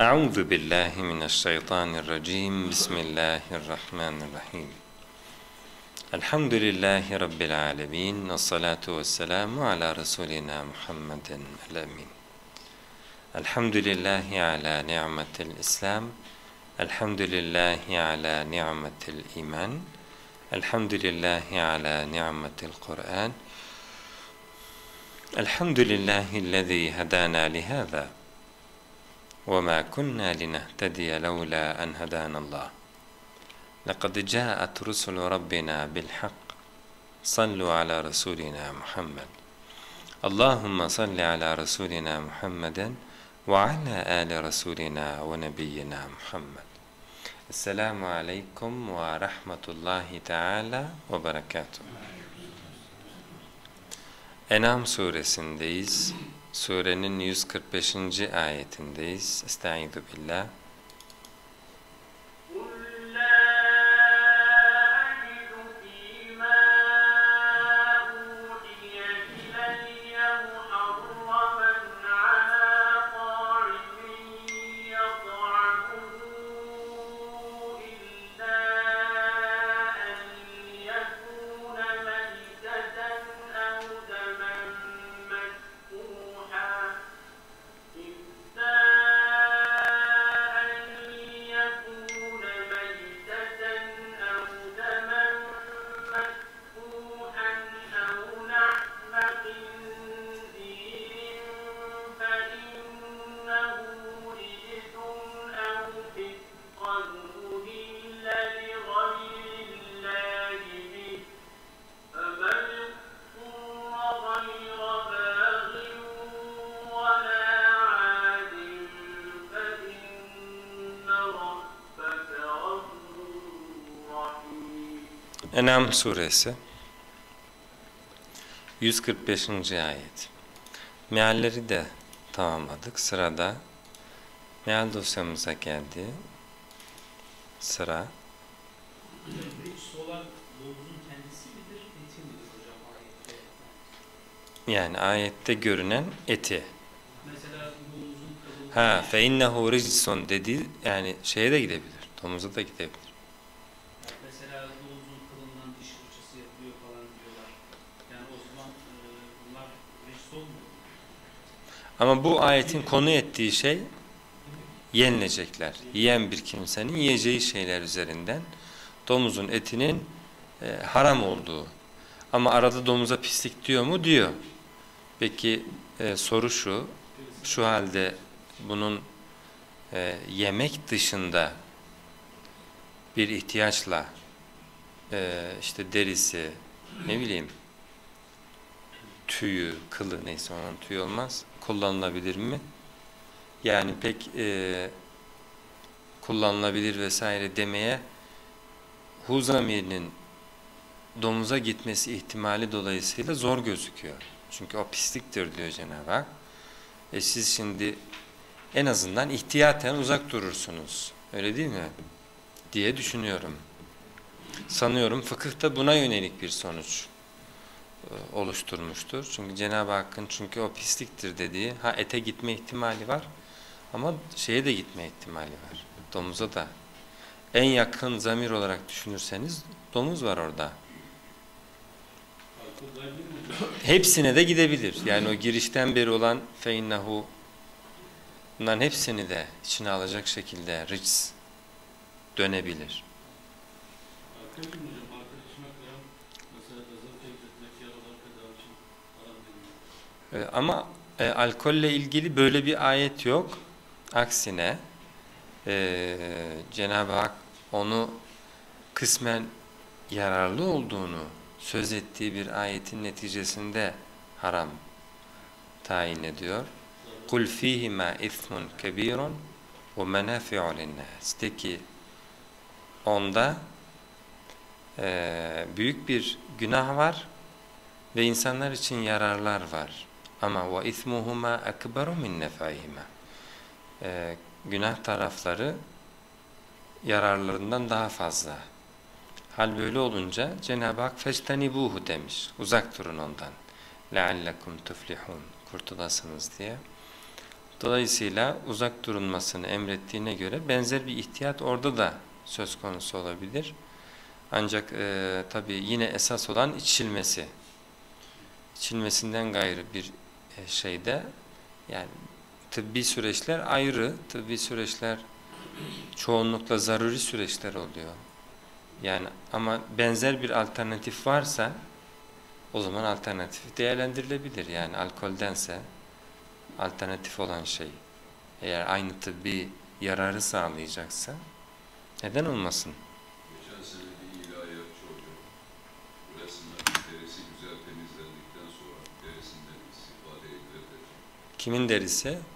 أعوذ بالله من الشيطان الرجيم. بسم الله الرحمن الرحيم. الحمد لله رب العالمين والصلاة والسلام على رسولنا محمد الأمين. الحمد لله على نعمة الإسلام الحمد لله على نعمة الإيمان الحمد لله على نعمة القرآن. الحمد لله الذي هدانا لهذا. وما كنا لنهتدي لولا أن هدانا الله. لقد جاءت رسل ربنا بالحق. صلوا على رسولنا محمد. اللهم صل على رسولنا محمد وعلى آل رسولنا ونبينا محمد. السلام عليكم ورحمة الله تعالى وبركاته. Enam suresindeyiz. Surenin 145. ayetindeyiz. Estaizu billah. Enam suresi 145. ayet. Mealleri de tamamladık. Sırada meal dosyamıza geldi. Sıra yani ayette görünen eti. Ha fe innehu ricsun dediği yani şeye de gidebilir. Domuza da gidebilir. Ama bu ayetin konu ettiği şey yenilecekler. Yiyen bir kimsenin yiyeceği şeyler üzerinden domuzun etinin e, haram olduğu. Ama arada domuza pislik diyor mu? Diyor. Peki e, soru şu, şu halde bunun e, yemek dışında bir ihtiyaçla e, işte derisi, ne bileyim tüyü, kılı neyse onun tüyü olmaz kullanılabilir mi? Yani pek e, kullanılabilir vesaire demeye Huzamir'in domuza gitmesi ihtimali dolayısıyla zor gözüküyor. Çünkü o pisliktir diyor Cenab-ı Hak. E siz şimdi en azından ihtiyaten uzak durursunuz. Öyle değil mi? Diye düşünüyorum. Sanıyorum fıkıh da buna yönelik bir sonuç oluşturmuştur. Çünkü Cenab-ı Hakk'ın çünkü o pisliktir dediği ha ete gitme ihtimali var ama şeye de gitme ihtimali var. Domuza da. En yakın zamir olarak düşünürseniz domuz var orada. Hepsine de gidebilir. Yani o girişten beri olan feinnehu bunların hepsini de içine alacak şekilde rics dönebilir. Arkadaşım E, Ama e, alkolle ilgili böyle bir ayet yok. Aksine e, Cenab-ı Hak onu kısmen yararlı olduğunu söz ettiği bir ayetin neticesinde haram tayin ediyor. قُلْ ف۪يهِمَا اِثْمٌ كَب۪يرٌ وَمَنَافِعُ لِلنَّاسِ De ki onda e, büyük bir günah var ve insanlar için yararlar var. Ama ve ismuhuma akbaru min nefahima. Ee, günah tarafları yararlarından daha fazla. Hal böyle olunca Cenab-ı Hak festanibuhu demiş. Uzak durun ondan. Leallekum tuflihun. Kurtulasınız diye. Dolayısıyla uzak durulmasını emrettiğine göre benzer bir ihtiyat orada da söz konusu olabilir. Ancak e, tabi yine esas olan içilmesi. İçilmesinden gayrı bir şeyde yani tıbbi süreçler ayrı. Tıbbi süreçler çoğunlukla zaruri süreçler oluyor. Yani ama benzer bir alternatif varsa o zaman alternatif değerlendirilebilir. Yani alkoldense alternatif olan şey eğer aynı tıbbi yararı sağlayacaksa neden olmasın? Kimin derisi?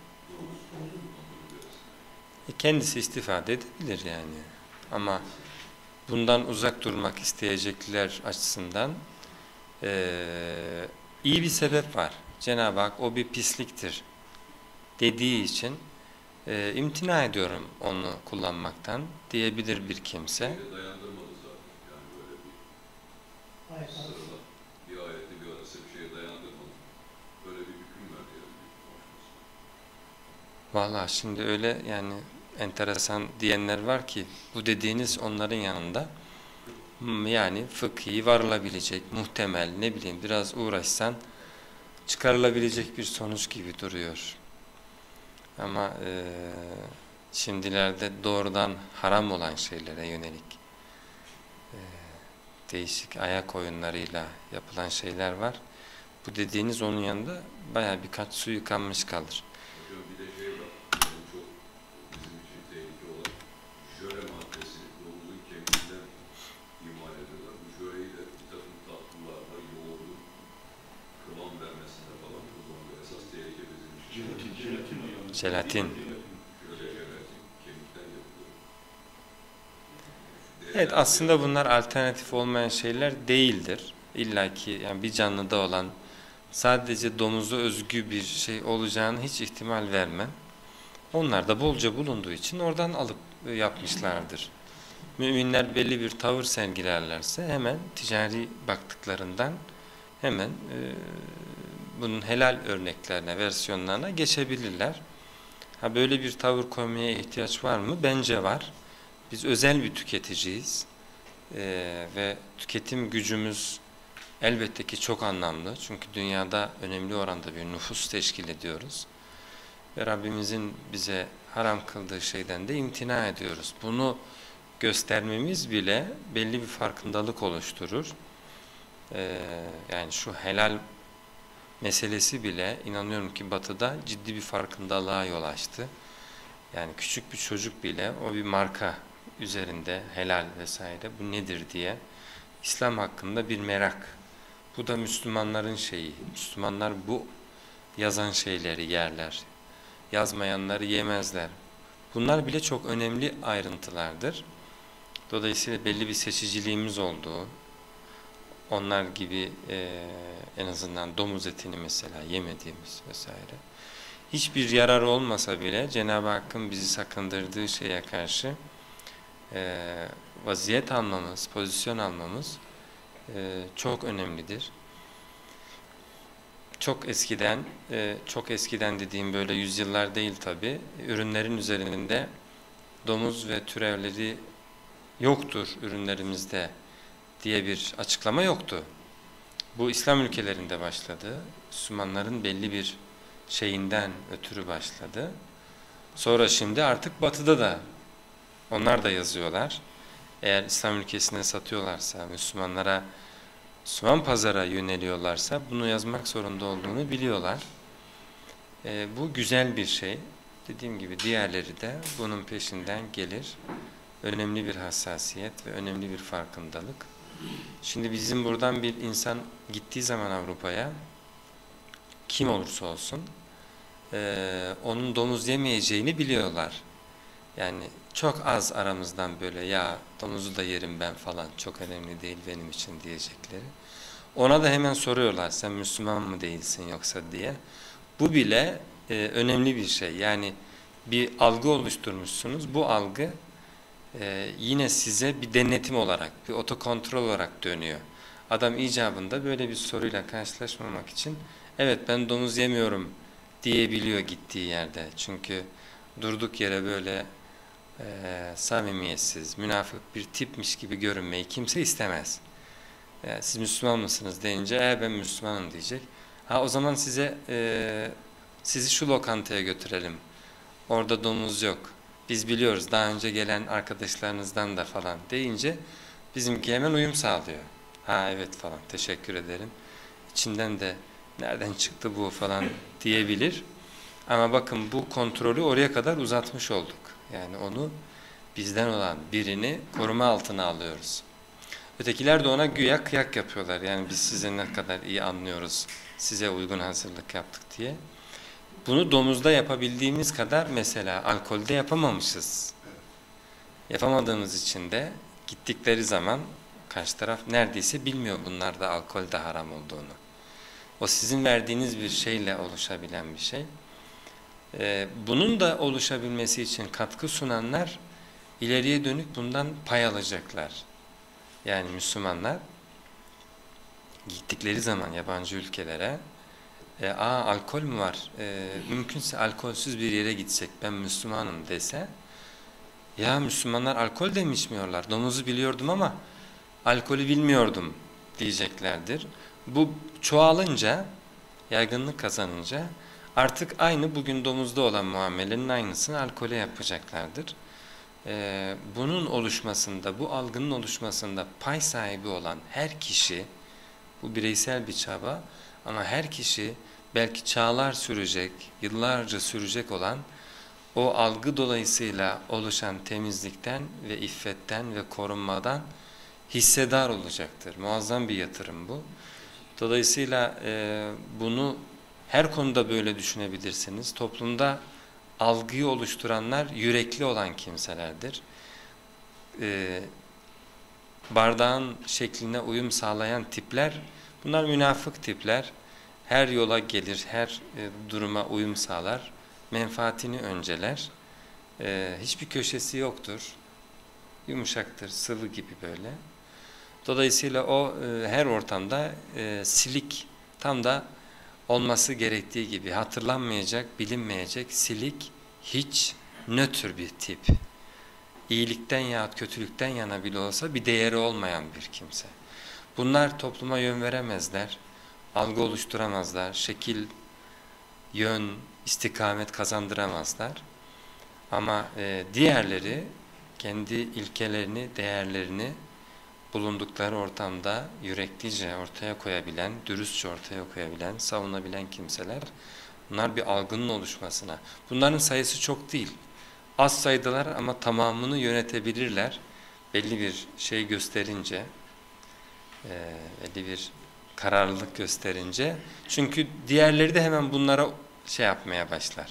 E, kendisi istifade edebilir yani. Ama bundan uzak durmak isteyecekler açısından eee, iyi bir sebep var. Cenab-ı Hak o bir pisliktir dediği için eee, imtina ediyorum onu kullanmaktan diyebilir bir kimse. Şeyde dayandırmadı zaten. Yani böyle bir sırala bir ayette bir arası bir şeye dayandırmadı. Böyle bir hüküm verdi yani. Vallahi şimdi öyle yani enteresan diyenler var ki bu dediğiniz onların yanında hmm, yani fıkhi varılabilecek, muhtemel ne bileyim biraz uğraşsan çıkarılabilecek bir sonuç gibi duruyor. Ama eee, şimdilerde doğrudan haram olan şeylere yönelik eee, değişik ayak oyunlarıyla yapılan şeyler var. Bu dediğiniz onun yanında baya birkaç su yıkanmış kalır. Yapılıyor. Evet aslında bunlar alternatif olmayan şeyler değildir. İlla ki yani bir canlıda olan sadece domuza özgü bir şey olacağını hiç ihtimal vermem. Onlar da bolca bulunduğu için oradan alıp e, yapmışlardır. Müminler belli bir tavır sergilerlerse hemen ticari baktıklarından hemen e, bunun helal örneklerine, versiyonlarına geçebilirler. Ha böyle bir tavır koymaya ihtiyaç var mı? Bence var. Biz özel bir tüketiciyiz Ee, ve tüketim gücümüz elbette ki çok anlamlı. Çünkü dünyada önemli oranda bir nüfus teşkil ediyoruz. Ve Rabbimizin bize haram kıldığı şeyden de imtina ediyoruz. Bunu göstermemiz bile belli bir farkındalık oluşturur. Ee, yani şu helal meselesi bile inanıyorum ki batıda ciddi bir farkındalığa yol açtı. Yani küçük bir çocuk bile o bir marka üzerinde helal vesaire bu nedir diye İslam hakkında bir merak. Bu da Müslümanların şeyi. Müslümanlar bu yazan şeyleri yerler. Yazmayanları yemezler. Bunlar bile çok önemli ayrıntılardır. Dolayısıyla belli bir seçiciliğimiz olduğu, onlar gibi e, en azından domuz etini mesela yemediğimiz vesaire. Hiçbir yarar olmasa bile Cenab-ı Hakk'ın bizi sakındırdığı şeye karşı e, vaziyet almamız, pozisyon almamız e, çok önemlidir. Çok eskiden, e, çok eskiden dediğim böyle yüzyıllar değil tabi, ürünlerin üzerinde domuz ve türevleri yoktur ürünlerimizde diye bir açıklama yoktu. Bu İslam ülkelerinde başladı. Müslümanların belli bir şeyinden ötürü başladı. Sonra şimdi artık batıda da onlar da yazıyorlar. Eğer İslam ülkesine satıyorlarsa, Müslümanlara, Müslüman pazara yöneliyorlarsa bunu yazmak zorunda olduğunu biliyorlar. E, bu güzel bir şey. Dediğim gibi diğerleri de bunun peşinden gelir. Önemli bir hassasiyet ve önemli bir farkındalık. Şimdi bizim buradan bir insan gittiği zaman Avrupa'ya kim olursa olsun e, onun domuz yemeyeceğini biliyorlar. Yani çok az aramızdan böyle ya domuzu da yerim ben falan çok önemli değil benim için diyecekleri. Ona da hemen soruyorlar sen Müslüman mı değilsin yoksa diye. Bu bile e, önemli bir şey. Yani bir algı oluşturmuşsunuz. Bu algı e, yine size bir denetim olarak, bir otokontrol olarak dönüyor. Adam icabında böyle bir soruyla karşılaşmamak için evet ben domuz yemiyorum diyebiliyor gittiği yerde. Çünkü durduk yere böyle e, samimiyetsiz, münafık bir tipmiş gibi görünmeyi kimse istemez. E, siz Müslüman mısınız deyince e, ben Müslümanım diyecek. Ha o zaman size e, sizi şu lokantaya götürelim. Orada domuz yok. Biz biliyoruz daha önce gelen arkadaşlarınızdan da falan deyince bizimki hemen uyum sağlıyor. Ha evet falan teşekkür ederim. İçinden de nereden çıktı bu falan diyebilir. Ama bakın bu kontrolü oraya kadar uzatmış olduk. Yani onu bizden olan birini koruma altına alıyoruz. Ötekiler de ona güya kıyak yapıyorlar. Yani biz size ne kadar iyi anlıyoruz, size uygun hazırlık yaptık diye. Bunu domuzda yapabildiğimiz kadar mesela alkolde yapamamışız. Yapamadığımız için de gittikleri zaman karşı taraf neredeyse bilmiyor bunlarda alkolde haram olduğunu. O sizin verdiğiniz bir şeyle oluşabilen bir şey. Ee, bunun da oluşabilmesi için katkı sunanlar ileriye dönük bundan pay alacaklar. Yani Müslümanlar gittikleri zaman yabancı ülkelere e, aa alkol mü var? E, mümkünse alkolsüz bir yere gitsek ben Müslümanım dese ya Müslümanlar alkol de mi içmiyorlar? Domuzu biliyordum ama alkolü bilmiyordum diyeceklerdir. Bu çoğalınca, yaygınlık kazanınca artık aynı bugün domuzda olan muamelenin aynısını alkole yapacaklardır. Ee, bunun oluşmasında, bu algının oluşmasında pay sahibi olan her kişi, bu bireysel bir çaba ama her kişi belki çağlar sürecek, yıllarca sürecek olan o algı dolayısıyla oluşan temizlikten ve iffetten ve korunmadan hissedar olacaktır. Muazzam bir yatırım bu. Dolayısıyla e, bunu her konuda böyle düşünebilirsiniz. Toplumda algıyı oluşturanlar yürekli olan kimselerdir. E, bardağın şekline uyum sağlayan tipler, bunlar münafık tipler. Her yola gelir, her e, duruma uyum sağlar, menfaatini önceler. E, hiçbir köşesi yoktur, yumuşaktır, sıvı gibi böyle. Dolayısıyla o e, her ortamda e, silik tam da olması gerektiği gibi hatırlanmayacak, bilinmeyecek, silik, hiç, nötr bir tip. İyilikten ya kötülükten yana bile olsa bir değeri olmayan bir kimse. Bunlar topluma yön veremezler, algı oluşturamazlar, şekil, yön, istikamet kazandıramazlar. Ama e, diğerleri kendi ilkelerini, değerlerini bulundukları ortamda yüreklice ortaya koyabilen, dürüstçe ortaya koyabilen, savunabilen kimseler bunlar bir algının oluşmasına. Bunların sayısı çok değil. Az sayıdalar ama tamamını yönetebilirler. Belli bir şey gösterince, e, belli bir kararlılık gösterince. Çünkü diğerleri de hemen bunlara şey yapmaya başlar.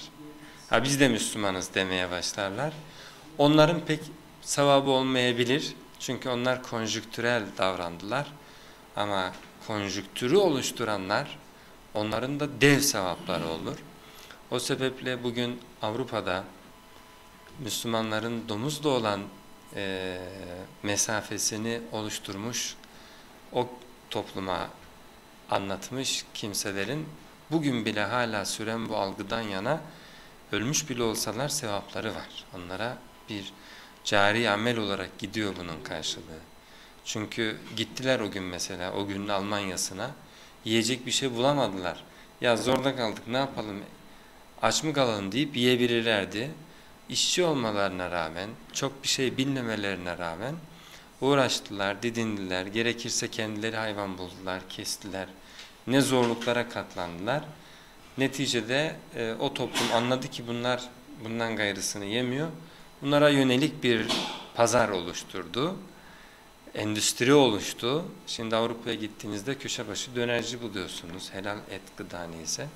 Ha biz de Müslümanız demeye başlarlar. Onların pek sevabı olmayabilir. Çünkü onlar konjüktürel davrandılar. Ama konjüktürü oluşturanlar onların da dev sevapları olur. O sebeple bugün Avrupa'da Müslümanların domuzla olan e, mesafesini oluşturmuş o topluma anlatmış kimselerin bugün bile hala süren bu algıdan yana ölmüş bile olsalar sevapları var. Onlara bir cari amel olarak gidiyor bunun karşılığı. Çünkü gittiler o gün mesela o günün Almanya'sına yiyecek bir şey bulamadılar. Ya zorda kaldık ne yapalım aç mı kalalım deyip yiyebilirlerdi. İşçi olmalarına rağmen çok bir şey bilmemelerine rağmen uğraştılar, didindiler, gerekirse kendileri hayvan buldular, kestiler. Ne zorluklara katlandılar. Neticede e, o toplum anladı ki bunlar bundan gayrısını yemiyor. Bunlara yönelik bir pazar oluşturdu. Endüstri oluştu. Şimdi Avrupa'ya gittiğinizde köşe başı dönerci buluyorsunuz. Helal et gıda neyse.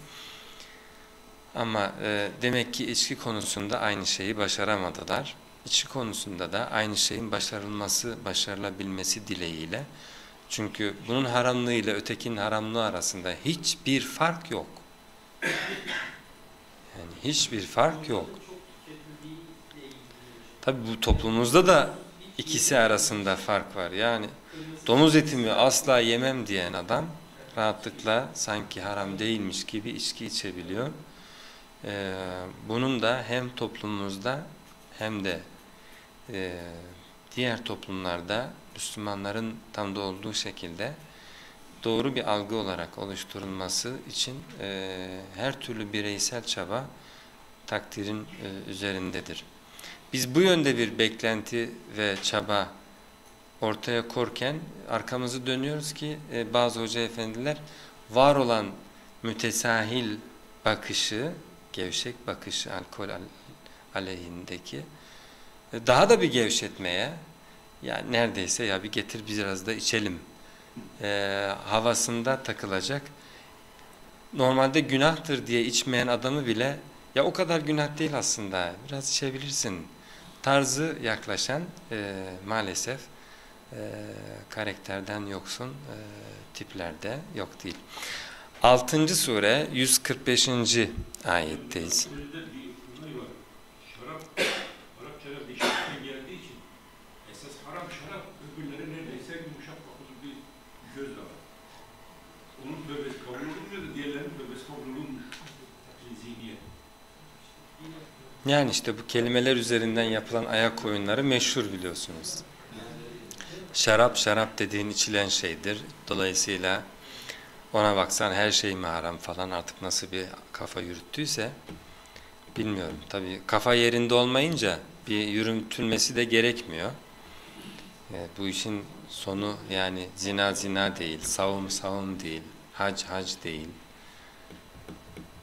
Ama e, demek ki içki konusunda aynı şeyi başaramadılar. İçki konusunda da aynı şeyin başarılması, başarılabilmesi dileğiyle. Çünkü bunun haramlığı ile ötekinin haramlığı arasında hiçbir fark yok. Yani hiçbir fark yok. Tabi bu toplumumuzda da ikisi arasında fark var. Yani domuz etimi asla yemem diyen adam rahatlıkla sanki haram değilmiş gibi içki içebiliyor. Ee, bunun da hem toplumumuzda hem de e, diğer toplumlarda Müslümanların tam da olduğu şekilde doğru bir algı olarak oluşturulması için e, her türlü bireysel çaba takdirin e, üzerindedir. Biz bu yönde bir beklenti ve çaba ortaya korken arkamızı dönüyoruz ki e, bazı hoca efendiler var olan mütesahil bakışı, gevşek bakışı alkol al aleyhindeki daha da bir gevşetmeye yani neredeyse ya bir getir biraz da içelim e, havasında takılacak. Normalde günahtır diye içmeyen adamı bile ya o kadar günah değil aslında biraz içebilirsin tarzı yaklaşan e, maalesef e, karakterden yoksun e, tiplerde yok değil. 6. sure 145. ayetteyiz. Sözde bir olay var. Şarap, Arapçada değişiklikten geldiği için esas haram şarap öbürleri neredeyse yumuşak bakılı bir göz var. Onun tövbesi kabul edilmiyor da diğerlerinin tövbesi kabul olunmuş. Yani işte bu kelimeler üzerinden yapılan ayak oyunları meşhur biliyorsunuz. Şarap şarap dediğin içilen şeydir. Dolayısıyla ona baksan her şey mi haram falan artık nasıl bir kafa yürüttüyse bilmiyorum. Tabii kafa yerinde olmayınca bir yürütülmesi de gerekmiyor. E, bu işin sonu yani zina zina değil, savun savun değil, hac hac değil.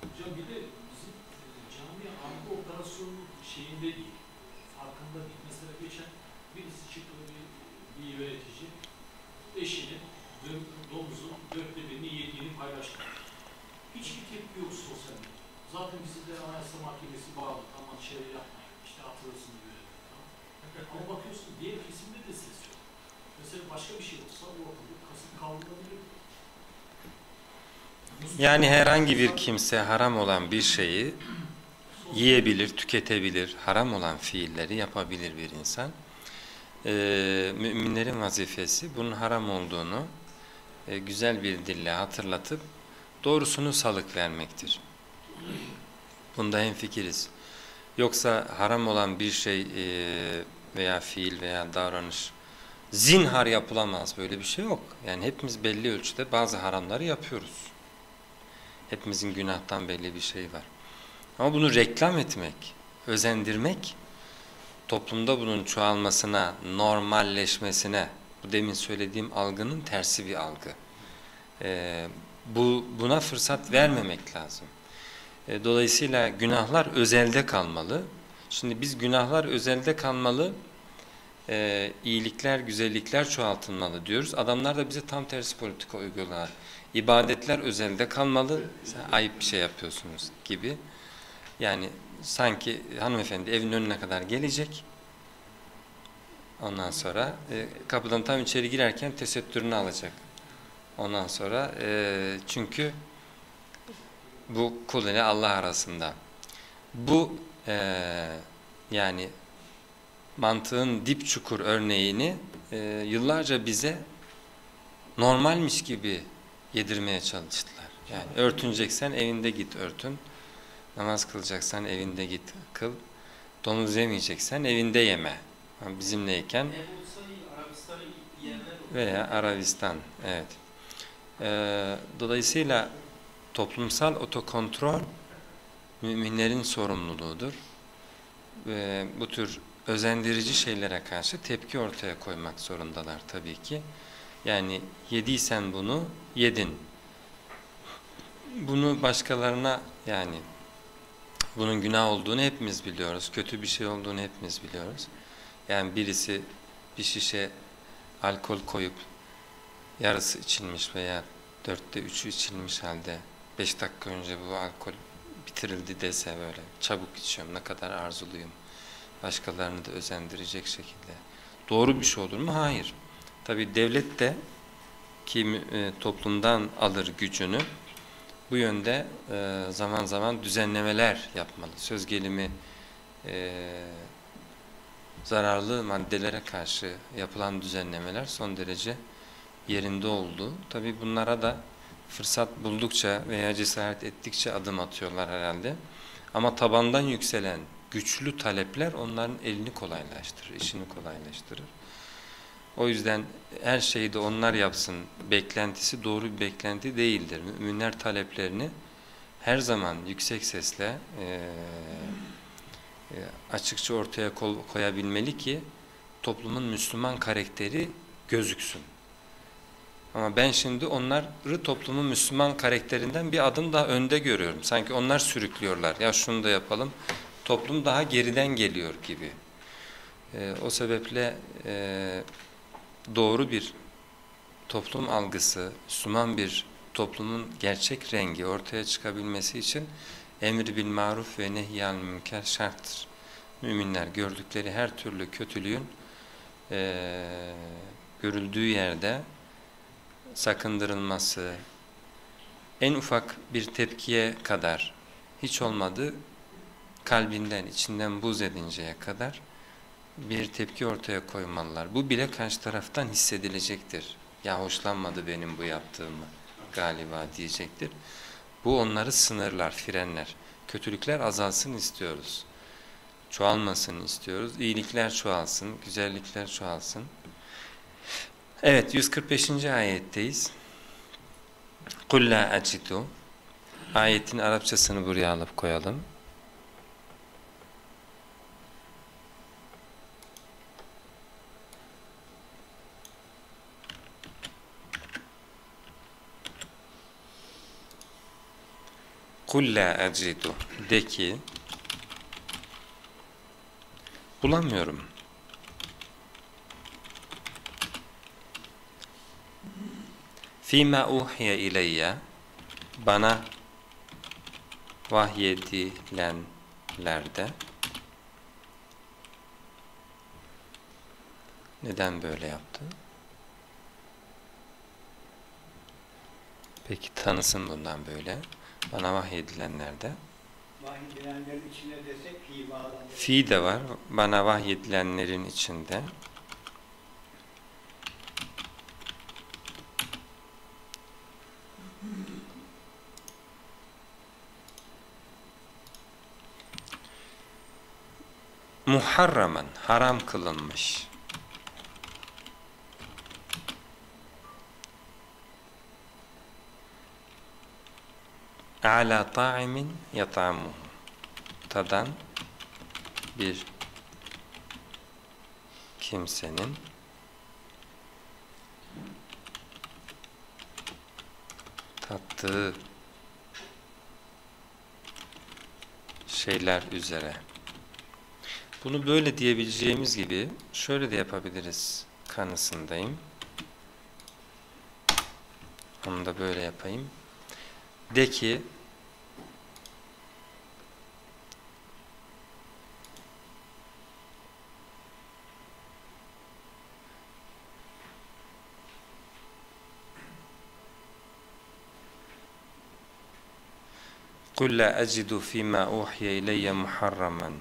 Hocam bir de bizim e, cami arka operasyonu şeyinde değil, farkında değil. Mesela geçen birisi çıktı bir, bir yönetici, eşinin dö- domuzun dörtte birini yediğini paylaştı. Hiçbir tepki yok sosyal medyada. Zaten bizi de Anayasa Mahkemesi bağlı. Aman şey yapmayın, işte atılırsın diyor. Tamam. Ama bakıyorsun diğer kesimde de ses yok. Mesela başka bir şey olsa o ortalık kasıp kavrulabilir. Yani herhangi bir kimse haram olan bir şeyi yiyebilir, tüketebilir, haram olan fiilleri yapabilir bir insan. Ee, müminlerin vazifesi bunun haram olduğunu e, güzel bir dille hatırlatıp doğrusunu salık vermektir. Bunda hemfikiriz. Yoksa haram olan bir şey e, veya fiil veya davranış zinhar yapılamaz böyle bir şey yok. Yani hepimiz belli ölçüde bazı haramları yapıyoruz. Hepimizin günahtan belli bir şey var. Ama bunu reklam etmek, özendirmek, toplumda bunun çoğalmasına, normalleşmesine, bu demin söylediğim algının tersi bir algı. Ee, bu Buna fırsat vermemek lazım. Ee, dolayısıyla günahlar özelde kalmalı. Şimdi biz günahlar özelde kalmalı, e, iyilikler, güzellikler çoğaltılmalı diyoruz. Adamlar da bize tam tersi politika uyguluyorlar. İbadetler özelde kalmalı, sen ayıp bir şey yapıyorsunuz gibi. Yani sanki hanımefendi evin önüne kadar gelecek. Ondan sonra e, kapıdan tam içeri girerken tesettürünü alacak. Ondan sonra e, çünkü bu kul ile Allah arasında. Bu e, yani mantığın dip çukur örneğini e, yıllarca bize normalmiş gibi yedirmeye çalıştılar. Yani örtüneceksen evinde git örtün. Namaz kılacaksan evinde git kıl. Domuz yemeyeceksen evinde yeme. Yani bizimleyken veya Arabistan. Evet. Ee, dolayısıyla toplumsal otokontrol müminlerin sorumluluğudur. Ve bu tür özendirici şeylere karşı tepki ortaya koymak zorundalar tabii ki. Yani yediysen bunu yedin. Bunu başkalarına yani bunun günah olduğunu hepimiz biliyoruz. Kötü bir şey olduğunu hepimiz biliyoruz. Yani birisi bir şişe alkol koyup yarısı içilmiş veya dörtte üçü içilmiş halde beş dakika önce bu alkol bitirildi dese böyle çabuk içiyorum ne kadar arzuluyum başkalarını da özendirecek şekilde doğru bir şey olur mu? Hayır. Tabi devlet de ki e, toplumdan alır gücünü bu yönde e, zaman zaman düzenlemeler yapmalı. Söz gelimi e, zararlı maddelere karşı yapılan düzenlemeler son derece yerinde oldu. Tabi bunlara da fırsat buldukça veya cesaret ettikçe adım atıyorlar herhalde. Ama tabandan yükselen güçlü talepler onların elini kolaylaştırır, işini kolaylaştırır. O yüzden her şeyi de onlar yapsın beklentisi doğru bir beklenti değildir. Müminler taleplerini her zaman yüksek sesle e, açıkça ortaya koyabilmeli ki toplumun Müslüman karakteri gözüksün. Ama ben şimdi onları toplumun Müslüman karakterinden bir adım daha önde görüyorum. Sanki onlar sürüklüyorlar. Ya şunu da yapalım. Toplum daha geriden geliyor gibi. E, o sebeple e, doğru bir toplum algısı, Müslüman bir toplumun gerçek rengi ortaya çıkabilmesi için emri bil maruf ve nehyan münker şarttır. Müminler gördükleri her türlü kötülüğün e, görüldüğü yerde sakındırılması, en ufak bir tepkiye kadar hiç olmadı kalbinden, içinden buz edinceye kadar bir tepki ortaya koymalılar. Bu bile karşı taraftan hissedilecektir. Ya hoşlanmadı benim bu yaptığımı galiba diyecektir. Bu onları sınırlar, frenler. Kötülükler azalsın istiyoruz. Çoğalmasın istiyoruz. İyilikler çoğalsın, güzellikler çoğalsın. Evet 145. ayetteyiz. قُلْ لَا أَجِدُ Ayetin Arapçasını buraya alıp koyalım. Kul la. De ki bulamıyorum. Fîmâ uhiye ileyye bana vahyedilenlerde neden böyle yaptı? Peki tanısın bundan böyle. Bana vahyedilenlerde. Vahyedilenlerin içine desek fi bağlanır. Fi de var. Bana vahyedilenlerin içinde. Muharraman, haram kılınmış. Ala ta'imin yat'amuhu tadan bir kimsenin tattığı şeyler üzere. Bunu böyle diyebileceğimiz gibi şöyle de yapabiliriz kanısındayım. Onu da böyle yapayım. De ki قل لا أجد فيما أوحي إلي محرما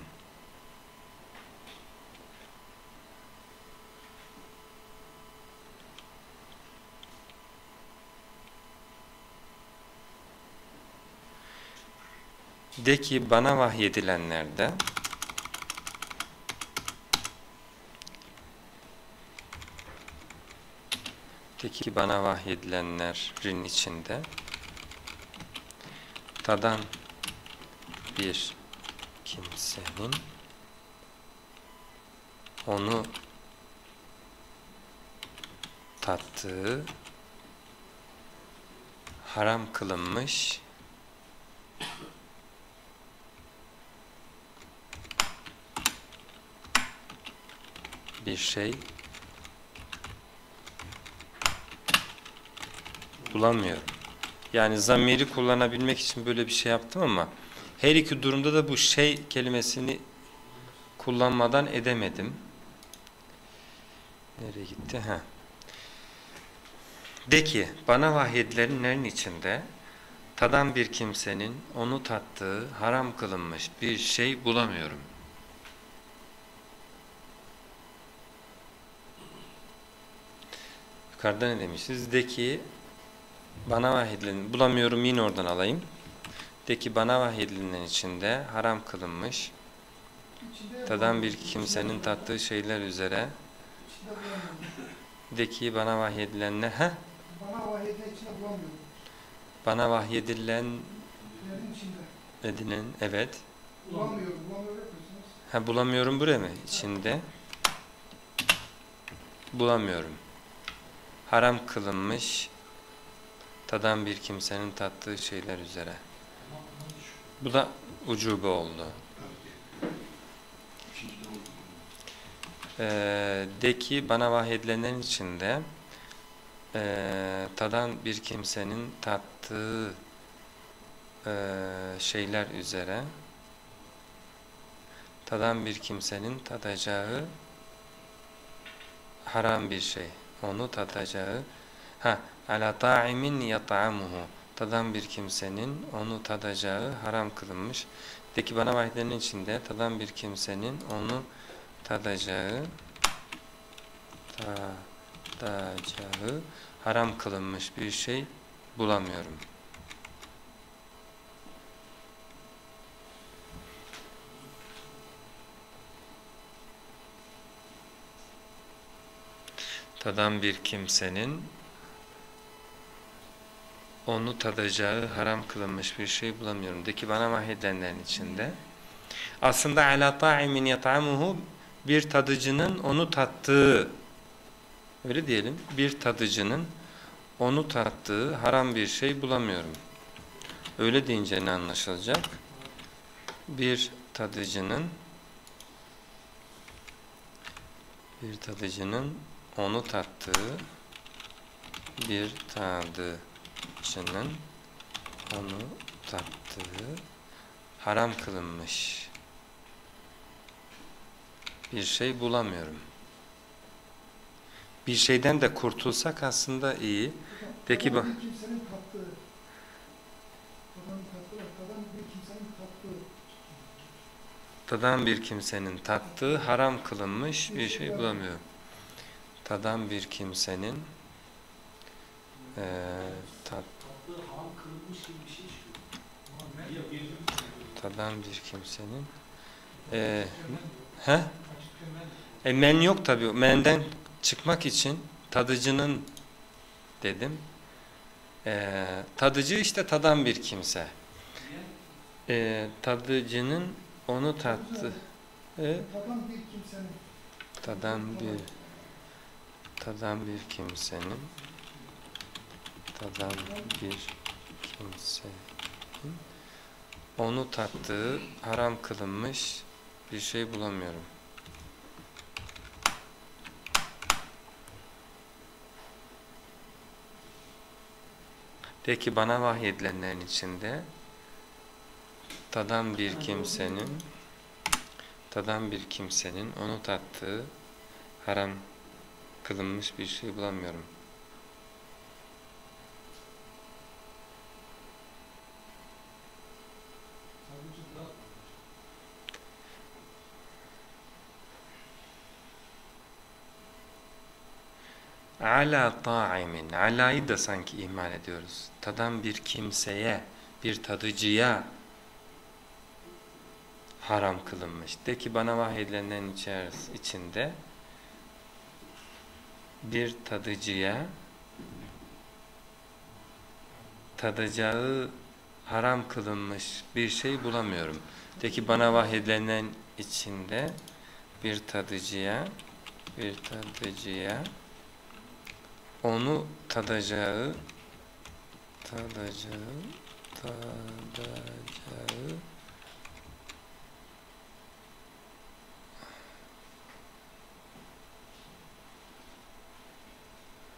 De ki bana vahyedilenlerde De ki bana vahyedilenlerin içinde tadan bir kimsenin onu tattığı haram kılınmış bir şey bulamıyorum. Yani zamiri kullanabilmek için böyle bir şey yaptım ama her iki durumda da bu şey kelimesini kullanmadan edemedim. Nereye gitti? Ha. De ki bana vahyedilenlerin içinde tadan bir kimsenin onu tattığı haram kılınmış bir şey bulamıyorum. Yukarıda ne demişiz? De ki bana vahyedilen bulamıyorum yine oradan alayım. De ki bana vahyedilen içinde haram kılınmış, tadan bir kimsenin tattığı şeyler üzere de ki bana vahyedilenler ha Bana vahyedilen içinde bulamıyorum. bana vahyedilen edilen evet Bulamıyorum. Bulamıyorum ha bulamıyorum buraya mı içinde bulamıyorum haram kılınmış tadan bir kimsenin tattığı şeyler üzere bu da ucube oldu Ee, de ki bana vahyedilenin içinde ee, tadan bir kimsenin tattığı ee, şeyler üzere tadan bir kimsenin tadacağı haram bir şey. Onu tadacağı ha ala ta'imin yat'amuhu tadan bir kimsenin onu tadacağı haram kılınmış. De ki bana vahyedilenin içinde tadan bir kimsenin onu tadacağı tadacağı haram kılınmış bir şey bulamıyorum. Tadan bir kimsenin onu tadacağı haram kılınmış bir şey bulamıyorum. De ki bana vahyedilenlerin içinde aslında ala ta'imin yat'amuhu bir tadıcının onu tattığı öyle diyelim bir tadıcının onu tattığı haram bir şey bulamıyorum. Öyle deyince ne anlaşılacak? Bir tadıcının bir tadıcının onu tattığı bir tadıcının onu tattığı haram kılınmış bir şey bulamıyorum. Bir şeyden de kurtulsak aslında iyi. De ki bak. Tadan bir kimsenin tattığı haram kılınmış bir şey bulamıyorum. Tadan bir kimsenin eee tat, tadan bir kimsenin eee he? E men yok tabii. Menden çıkmak için tadıcının dedim. Ee, tadıcı işte tadan bir kimse. Ee, tadıcının onu tattı. E, Tadan bir kimsenin. tadan bir tadan bir kimsenin tadan bir kimsenin onu tattığı haram kılınmış bir şey bulamıyorum. De ki bana vahyedilenlerin içinde tadan bir kimsenin tadan bir kimsenin onu tattığı haram kılınmış bir şey bulamıyorum. Ala ta'imin. Ala'yı da sanki ihmal ediyoruz. Tadan bir kimseye, bir tadıcıya haram kılınmış. De ki bana vahyedilenlerin içeris- içinde bir tadıcıya tadacağı haram kılınmış bir şey bulamıyorum. De ki bana vahyedilenlerin içinde bir tadıcıya bir tadıcıya onu tadacağı tadacağı tadacağı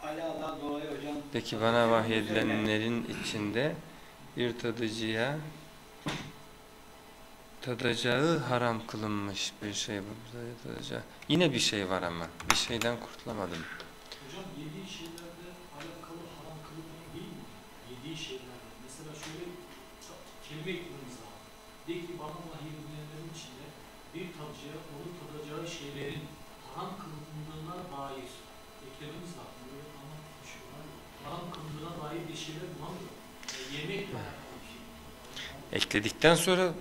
Ala'dan dolayı hocam. Peki bana vahyedilenlerin içinde bir tadıcıya tadacağı haram kılınmış bir şey bu. Tadacağı. Yine bir şey var ama bir şeyden kurtulamadım. Hocam yediği şeylerde alakalı haram kılınıyor değil mi? Yediği şeylerde. Mesela şöyle kelime eklememiz lazım. De ki bana vahyedilenlerin içinde bir tadıcıya onun tadacağı şeylerin haram kılındığına dair eklememiz lazım. Ekledikten sonra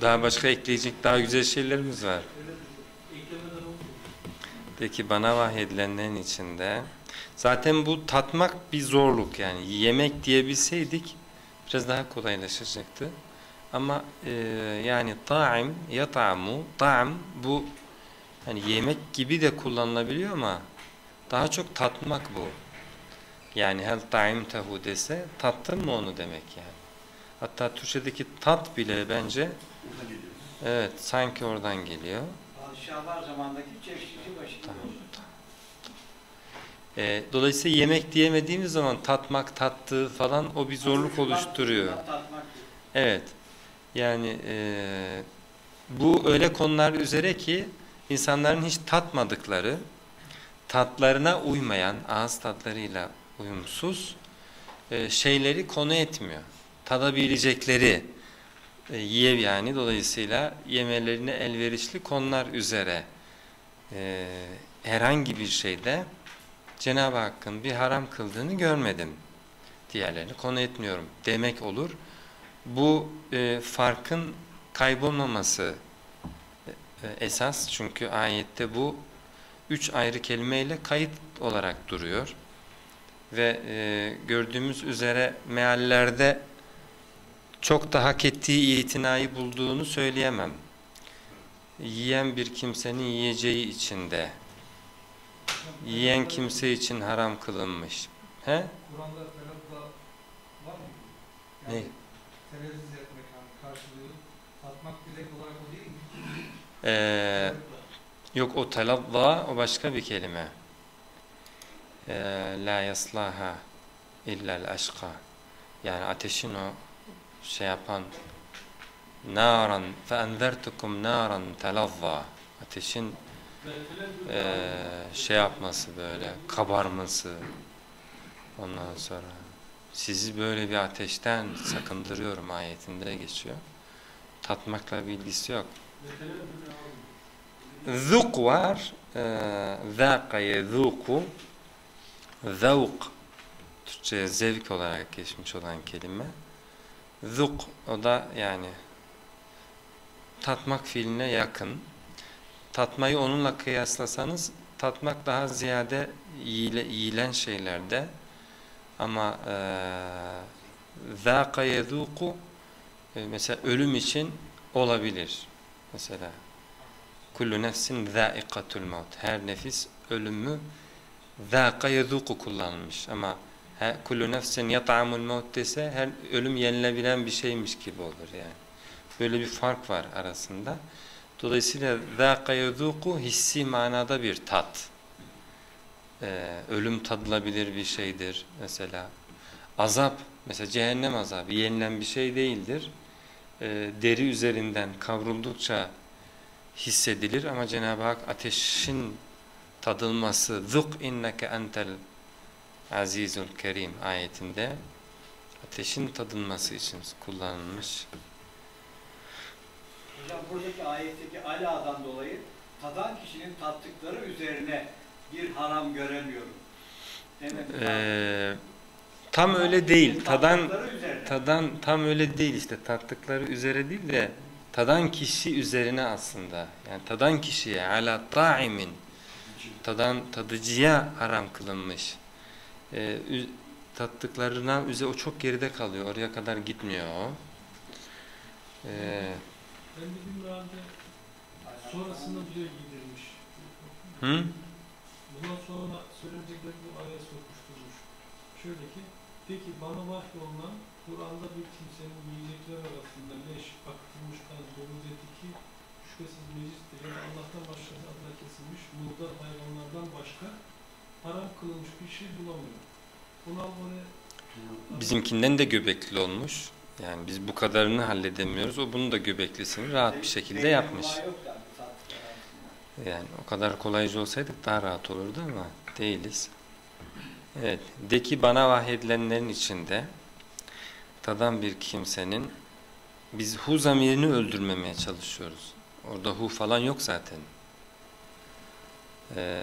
daha başka ekleyecek daha güzel şeylerimiz var. Eklemeden oldu. De ki bana vahyedilenlerin içinde zaten bu tatmak bir zorluk yani yemek diyebilseydik biraz daha kolaylaşacaktı. Ama e, yani ta'im, yat'amu, ta'am bu hani yemek gibi de kullanılabiliyor ama daha çok tatmak bu. Yani hel ta'imtehu dese tattın mı onu demek yani. Hatta Türkçedeki tat bile bence evet sanki oradan geliyor. Padişahlar zamandaki çeşitli başı gibi oldu. E, dolayısıyla yemek diyemediğimiz zaman tatmak, tattığı falan o bir zorluk oluşturuyor. Evet. Yani e, bu öyle konular üzere ki insanların hiç tatmadıkları, tatlarına uymayan, ağız tatlarıyla uyumsuz e, şeyleri konu etmiyor. Tadabilecekleri e, yiye yani dolayısıyla yemelerine elverişli konular üzere e, herhangi bir şeyde Cenab-ı Hakk'ın bir haram kıldığını görmedim. Diğerlerini konu etmiyorum demek olur. Bu e, farkın kaybolmaması e, esas çünkü ayette bu üç ayrı kelimeyle kayıt olarak duruyor. Ve e, gördüğümüz üzere meallerde çok da hak ettiği itinayı bulduğunu söyleyemem. Yiyen bir kimsenin yiyeceği içinde, yiyen kimse için haram kılınmış. He? Kur'an'da falan da var mı? Ne? Yani Televiz etmek hani karşılığı satmak dilek olarak o değil mi? Ee, yok o telazza o başka bir kelime. Ee, la yaslaha illel aşka. Yani ateşin o şey yapan naran fe enzertukum naran telazza. Ateşin ee, şey yapması böyle kabarması ondan sonra sizi böyle bir ateşten sakındırıyorum ayetinde geçiyor. Tatmakla bir ilgisi yok. Zuk var. Zâka yezûku. Zavuk. Türkçe zevk olarak geçmiş olan kelime. Zuk o da yani tatmak fiiline yakın. Tatmayı onunla kıyaslasanız tatmak daha ziyade yiyile, yiyilen şeylerde ama zâka yezûku e, mesela ölüm için olabilir. Mesela kullu nefsin zâikatul maut. Her nefis ölümü zâka yezûku kullanılmış ama he, kullu nefsin yat'amul maut dese her ölüm yenilebilen bir şeymiş gibi olur yani. Böyle bir fark var arasında. Dolayısıyla zâka yezûku hissi manada bir tat. Ee, ölüm tadılabilir bir şeydir mesela. Azap, mesela cehennem azabı yenilen bir şey değildir. Ee, deri üzerinden kavruldukça hissedilir ama Cenab-ı Hak ateşin tadılması zuk inneke entel azizul kerim ayetinde ateşin tadılması için kullanılmış. Hocam buradaki ayetteki aladan dolayı tadan kişinin tattıkları üzerine bir haram göremiyorum. Demek Ee, tam öyle değil. Tadan tadan tam öyle değil işte tattıkları üzere değil de tadan kişi üzerine aslında. Yani tadan kişiye ala ta'imin tadan tadıcıya haram kılınmış. Ü- tattıklarına üze o çok geride kalıyor. Oraya kadar gitmiyor o. Ee, Ben de mealde sonrasında diyor giydirilmiş. hı? Bundan sonra söylenecekleri bu ayet sokuşturmuş. Şöyle ki, de ki bana vahyolunan Kur'an'da bir kimsenin yiyecekler arasında leş, akıtılmış kan, domuz eti ki şüphesiz necistir. Yani Allah'tan başkası adına kesilmiş, murdar hayvanlardan başka haram kılınmış bir şey bulamıyor. Bunu al oraya Bizimkinden de göbekli olmuş. Yani biz bu kadarını halledemiyoruz. O bunun da göbeklisini rahat bir şekilde yapmış. Yani o kadar kolaycı olsaydık daha rahat olurdu ama değiliz. Evet, de ki bana vahyedilenlerin içinde tadan bir kimsenin biz hu zamirini öldürmemeye çalışıyoruz. Orada hu falan yok zaten. Ee,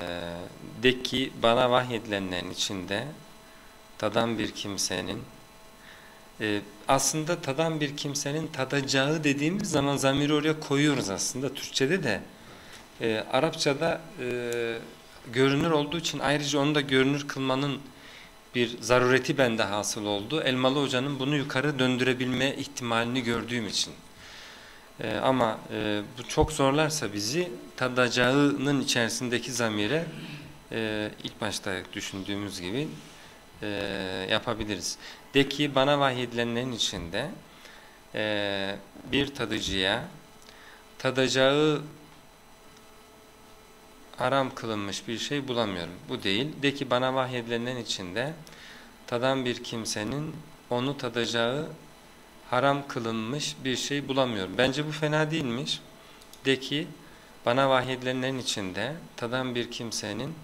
de ki bana vahyedilenlerin içinde tadan bir kimsenin e, aslında tadan bir kimsenin tadacağı dediğimiz zaman zamiri oraya koyuyoruz aslında Türkçe'de de. E, Arapçada e, görünür olduğu için ayrıca onu da görünür kılmanın bir zarureti bende hasıl oldu. Elmalı Hoca'nın bunu yukarı döndürebilme ihtimalini gördüğüm için. Ee, ama e, bu çok zorlarsa bizi tadacağının içerisindeki zamire e, ilk başta düşündüğümüz gibi e, yapabiliriz. De ki bana vahyedilenlerin içinde e, bir tadıcıya tadacağı haram kılınmış bir şey bulamıyorum. Bu değil. De ki bana vahyedilenlerin içinde tadan bir kimsenin onu tadacağı haram kılınmış bir şey bulamıyorum. Bence bu fena değilmiş. De ki bana vahyedilenlerin içinde tadan bir kimsenin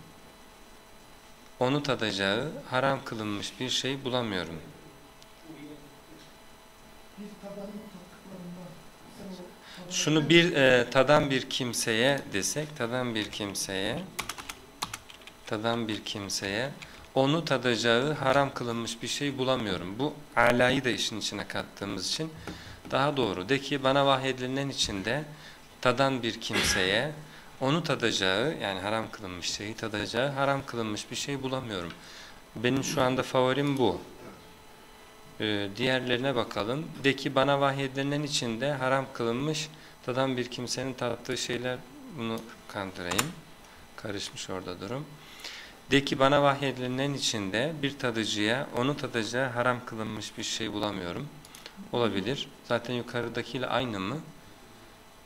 onu tadacağı haram kılınmış bir şey bulamıyorum. Şunu bir e, tadan bir kimseye desek, tadan bir kimseye, tadan bir kimseye onu tadacağı haram kılınmış bir şey bulamıyorum. Bu alayı da işin içine kattığımız için daha doğru. De ki bana vahyedilenin içinde tadan bir kimseye onu tadacağı yani haram kılınmış şeyi tadacağı haram kılınmış bir şey bulamıyorum. Benim şu anda favorim bu. Ee, diğerlerine bakalım. De ki bana vahyedilenin içinde haram kılınmış tadan bir kimsenin tattığı şeyler bunu kandırayım. Karışmış orada durum. De ki bana vahyedilenin içinde bir tadıcıya onu tadacağı haram kılınmış bir şey bulamıyorum. Olabilir. Zaten yukarıdakiyle aynı mı?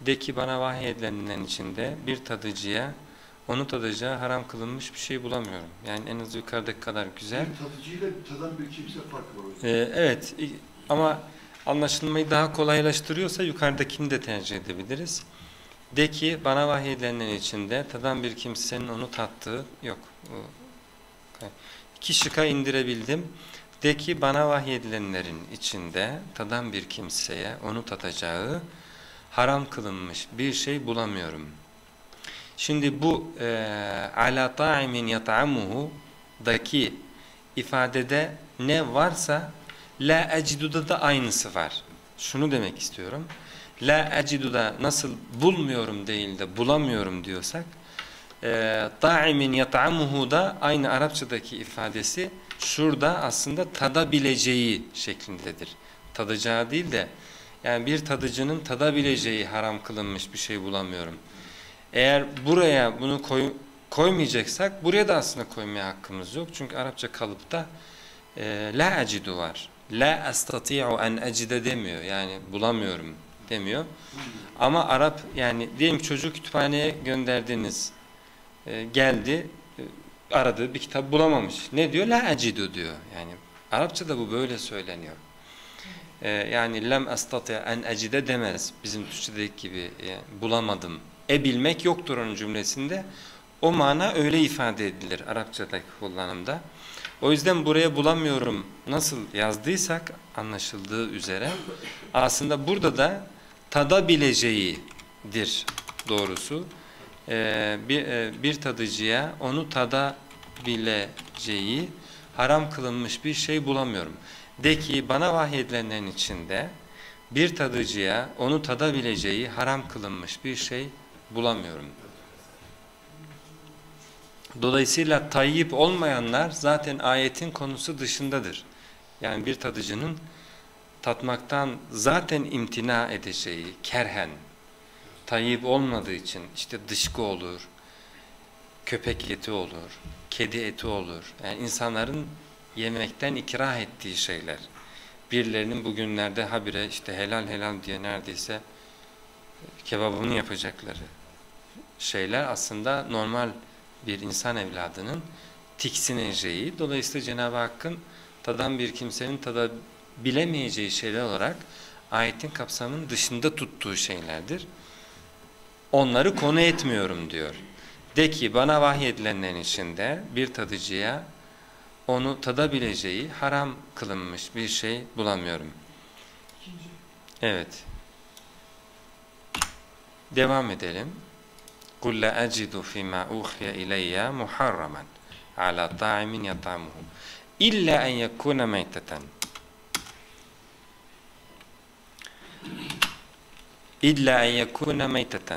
De ki bana vahyedilenin içinde bir tadıcıya onu tadacağı haram kılınmış bir şey bulamıyorum. Yani en az yukarıdaki kadar güzel. Bir tadıcıyla tadan bir kimse farkı var. Ee, evet ama anlaşılmayı daha kolaylaştırıyorsa yukarıdakini de tercih edebiliriz. De ki bana vahyedilenin içinde tadan bir kimsenin onu tattığı yok. İki şıka indirebildim. De ki bana vahyedilenlerin içinde tadan bir kimseye onu tatacağı haram kılınmış bir şey bulamıyorum. Şimdi bu e, ala ta'imin yat'amuhu daki ifadede ne varsa la eciduda da aynısı var. Şunu demek istiyorum. La eciduda nasıl bulmuyorum değil de bulamıyorum diyorsak e, ta'imin yat'amuhu da aynı Arapçadaki ifadesi şurada aslında tadabileceği şeklindedir. Tadacağı değil de yani bir tadıcının tadabileceği haram kılınmış bir şey bulamıyorum. Eğer buraya bunu koy, koymayacaksak buraya da aslında koymaya hakkımız yok. Çünkü Arapça kalıpta e, la acidu var. La astati'u en acide demiyor. Yani bulamıyorum demiyor. Ama Arap yani diyelim çocuğu kütüphaneye gönderdiniz. E, geldi e, aradı bir kitap bulamamış. Ne diyor? La acidu diyor. Yani Arapçada bu böyle söyleniyor. E, yani lem astati en acide demez. Bizim Türkçedeki gibi e, bulamadım. E bilmek yoktur onun cümlesinde. O mana öyle ifade edilir Arapçadaki kullanımda. O yüzden buraya bulamıyorum nasıl yazdıysak anlaşıldığı üzere aslında burada da tadabileceğidir doğrusu. Ee, bir, e, bir tadıcıya onu tadabileceği haram kılınmış bir şey bulamıyorum. De ki bana vahyedilenlerin içinde bir tadıcıya onu tadabileceği haram kılınmış bir şey bulamıyorum. Dolayısıyla tayyip olmayanlar zaten ayetin konusu dışındadır. Yani bir tadıcının tatmaktan zaten imtina edeceği kerhen, tayyip olmadığı için işte dışkı olur, köpek eti olur, kedi eti olur. Yani insanların yemekten ikrah ettiği şeyler. Birilerinin bugünlerde habire işte helal helal diye neredeyse kebabını yapacakları şeyler aslında normal bir insan evladının tiksineceği. Dolayısıyla Cenab-ı Hakk'ın tadan bir kimsenin tadabilemeyeceği şeyler olarak ayetin kapsamının dışında tuttuğu şeylerdir onları konu etmiyorum diyor. De ki bana vahyedilenlerin içinde bir tadıcıya onu tadabileceği haram kılınmış bir şey bulamıyorum. Evet. Devam edelim. قُلْ لَا أَجِدُ فِي مَا اُخْيَ اِلَيَّ مُحَرَّمًا عَلَى طَاعِمٍ يَطَعْمُهُ اِلَّا اَنْ يَكُونَ مَيْتَةً اِلَّا اَنْ يَكُونَ مَيْتَةً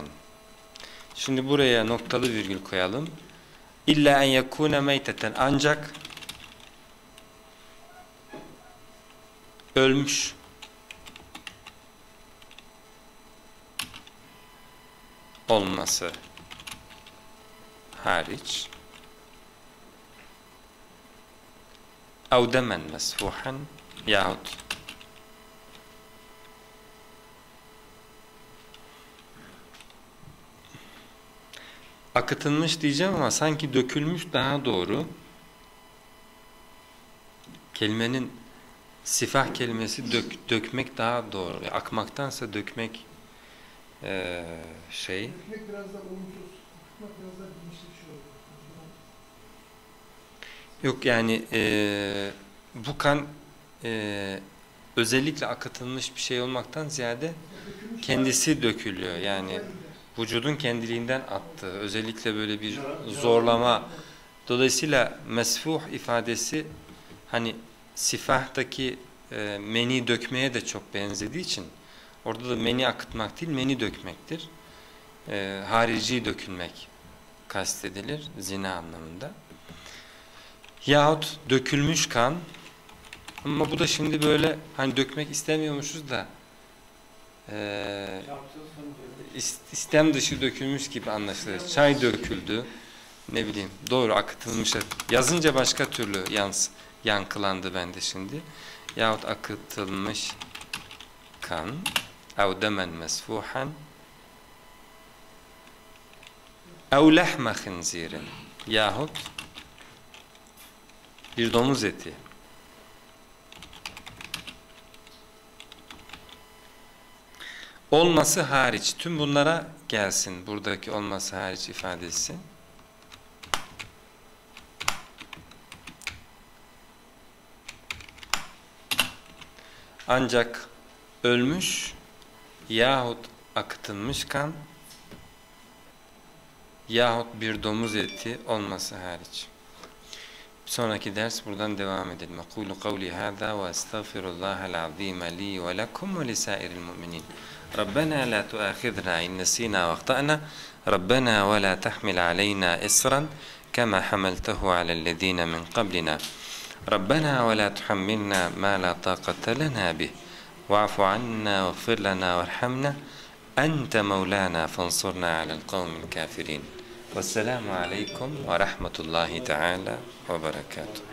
Şimdi buraya noktalı virgül koyalım. İlla en yekune meyteten. Ancak ölmüş olması hariç ev demen mesfuhan yahut akıtılmış diyeceğim ama sanki dökülmüş daha doğru. Kelimenin sifah kelimesi dök, dökmek daha doğru. Akmaktansa dökmek eee, şey. Dökmek biraz da olumsuz, akıtmak biraz da bilinçli bir şey. Yok yani eee, bu kan eee, özellikle akıtılmış bir şey olmaktan ziyade kendisi dökülüyor. Yani. Vücudun kendiliğinden attığı özellikle böyle bir zorlama dolayısıyla mesfuh ifadesi hani sifahtaki e, meni dökmeye de çok benzediği için orada da meni akıtmak değil meni dökmektir. E, harici dökülmek kastedilir zina anlamında. Yahut dökülmüş kan ama bu da şimdi böyle hani dökmek istemiyormuşuz da e, İst- istem dışı dökülmüş gibi anlaşılır. Çay döküldü. Ne bileyim doğru akıtılmış. Yazınca başka türlü yans yankılandı bende şimdi. Yahut akıtılmış kan ev demen mesfuhan ev lehme khinzirin yahut bir domuz eti olması hariç tüm bunlara gelsin buradaki olması hariç ifadesi. Ancak ölmüş yahut akıtılmış kan yahut bir domuz eti olması hariç. Sonraki ders buradan devam edelim. Ekulu kavli hâzâ ve estağfirullahal azîme li ve lekum ve lisairil mu'minin. ربنا لا تؤاخذنا إن نسينا وأخطأنا. ربنا ولا تحمل علينا إسرا كما حملته على الذين من قبلنا. ربنا ولا تحملنا ما لا طاقة لنا به. واعف عنا واغفر لنا وارحمنا. أنت مولانا فانصرنا على القوم الكافرين. والسلام عليكم ورحمة الله تعالى وبركاته.